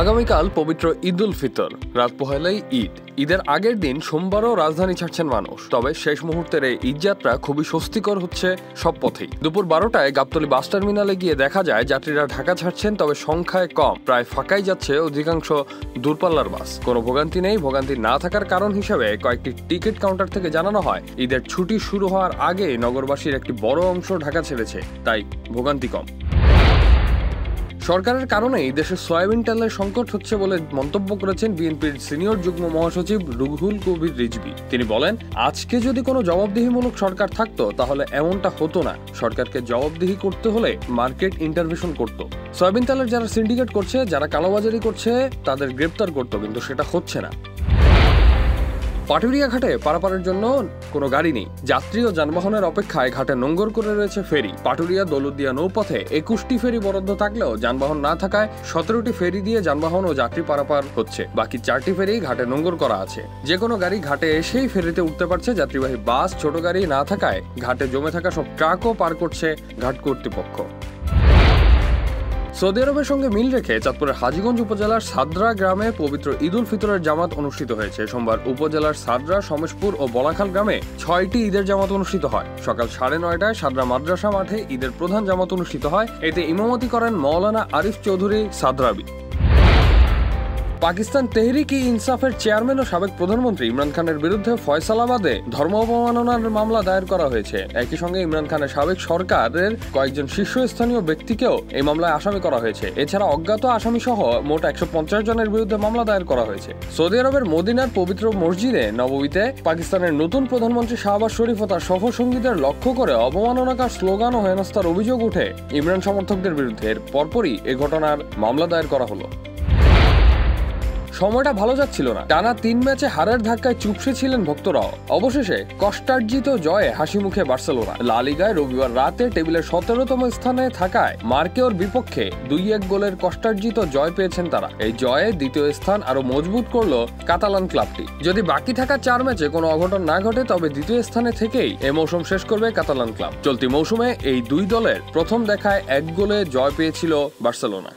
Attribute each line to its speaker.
Speaker 1: আগামীকাল পবিত্র ঈদ উল ফিতর, রাত পহেলাই ঈদ। ঈদের আগের দিন সোমবারও রাজধানী ছাড়ছেন মানুষ। তবে শেষ মুহূর্তের এই ঈদযাত্রা খুবই স্বস্তিকর হচ্ছে সব পথেই। দুপুর বারোটায় গাবতলী বাস টার্মিনালে গিয়ে দেখা যায়, যাত্রীরা ঢাকা ছাড়ছেন, তবে সংখ্যায় কম। প্রায় ফাঁকাই যাচ্ছে অধিকাংশ দূরপাল্লার বাস। কোনো ভোগান্তি নেই, ভোগান্তি না থাকার কারণ হিসেবে কয়েকটি টিকিট কাউন্টার থেকে জানানো হয়, ঈদের ছুটি শুরু হওয়ার আগে নগরবাসীর একটি বড় অংশ ঢাকা ছেড়েছে, তাই ভোগান্তি কম। সরকারের কারণেই দেশে সয়াবিন তেলের সংকট হচ্ছে বলে মন্তব্য করেছেন বিএনপির সিনিয়র যুগ্ম মহাসচিব রুহুল কবির রিজবি তিনি বলেন, আজকে যদি কোনো জবাবদিহিমূলক সরকার থাকতো, তাহলে এমনটা হতো না। সরকারকে জবাবদিহি করতে হলে মার্কেট ইন্টারভেশন করত। সয়াবিন তেলের যারা সিন্ডিকেট করছে, যারা কালোবাজারি করছে, তাদের গ্রেপ্তার করতো, কিন্তু সেটা হচ্ছে না। পাটুরিয়া ঘাটে পারাপারের জন্য কোনো গাড়ি নেই। যাত্রী ও যানবাহনের অপেক্ষায় ঘাটে নোঙ্গর করে রয়েছে ফেরি। পাটুরিয়া দৌলতদিয়া নৌপথে একুশটি ফেরি বরাদ্দ থাকলেও যানবাহন না থাকায় সতেরোটি ফেরি দিয়ে যানবাহন ও যাত্রী পারাপার হচ্ছে। বাকি চারটি ফেরি ঘাটে নোঙ্গর করা আছে। যে কোনো গাড়ি ঘাটে এসেই ফেরিতে উঠতে পারছে যাত্রীবাহী বাস। ছোট গাড়ি না থাকায় ঘাটে জমে থাকা সব ট্রাকও পার করছে ঘাট কর্তৃপক্ষ। সৌদি আরবের সঙ্গে মিল রেখে চাঁদপুরের হাজিগঞ্জ উপজেলার সাদরা গ্রামে পবিত্র ঈদ উল ফিতরের জামাত অনুষ্ঠিত হয়েছে। সোমবার উপজেলার সাদরা, সমেশপুর ও বলাখাল গ্রামে ছয়টি ঈদের জামাত অনুষ্ঠিত হয়। সকাল সাড়ে নয়টায় সাদরা মাদ্রাসা মাঠে ঈদের প্রধান জামাত অনুষ্ঠিত হয়। এতে ইমামতি করেন মৌলানা আরিফ চৌধুরী সাদরাবি। পাকিস্তান তেহরিক ইনসাফের চেয়ারম্যান ও সাবেক প্রধানমন্ত্রী ইমরান খানের বিরুদ্ধে ফয়সালাবাদে ধর্ম অবমাননার মামলা দায়ের করা হয়েছে। একই সঙ্গে ইমরান খানের সাবেক সরকারের কয়েকজন শীর্ষস্থানীয় ব্যক্তিকেও এই মামলায় আসামি করা হয়েছে। এছাড়া অজ্ঞাত আসামি সহ মোট একশো পঞ্চাশ জনের বিরুদ্ধে মামলা দায়ের করা হয়েছে। সৌদি আরবের মদিনার পবিত্র মসজিদে নববীতে পাকিস্তানের নতুন প্রধানমন্ত্রী শাহবাজ শরীফ ও তার সফরসঙ্গীদের লক্ষ্য করে অবমাননাকার স্লোগান ও হেনস্থার অভিযোগ উঠে ইমরান সমর্থকদের বিরুদ্ধে। এর পরপরই এ ঘটনার মামলা দায়ের করা হলো। সময়টা ভালো যাচ্ছিল না। টানা তিন ম্যাচে হারের ধাক্কায় চুপসে ছিলেন ভক্তরাও। অবশেষে কষ্টার্জিত জয়ে হাসি মুখে বার্সেলোনা। লা লিগায় রবিবার রাতে টেবিলের সতেরোতম স্থানে থাকায় মার্কেওর বিপক্ষে দুই এক গোলের কষ্টার্জিত জয় পেয়েছেন তারা। এই জয়ে দ্বিতীয় স্থান আরও মজবুত করল কাতালান ক্লাবটি। যদি বাকি থাকা চার ম্যাচে কোনো অঘটন না ঘটে, তবে দ্বিতীয় স্থানে থেকেই এ মৌসুম শেষ করবে কাতালান ক্লাব। চলতি মৌসুমে এই দুই দলের প্রথম দেখায় এক গোলে জয় পেয়েছিল বার্সেলোনা।